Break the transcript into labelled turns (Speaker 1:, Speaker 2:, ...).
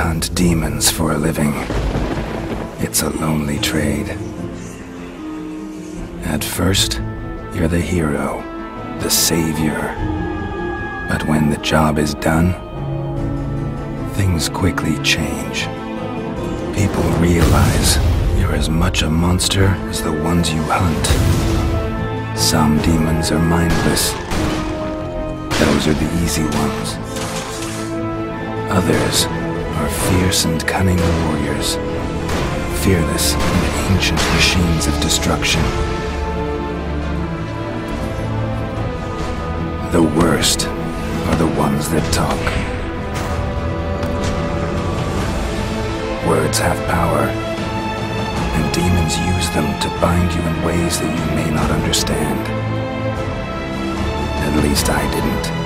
Speaker 1: hunt demons for a living. It's a lonely trade. At first, you're the hero, the savior. But when the job is done, things quickly change. People realize you're as much a monster as the ones you hunt. Some demons are mindless. Those are the easy ones. Others Fierce and cunning warriors. Fearless in ancient machines of destruction. The worst are the ones that talk. Words have power, and demons use them to bind you in ways that you may not understand. At least I didn't.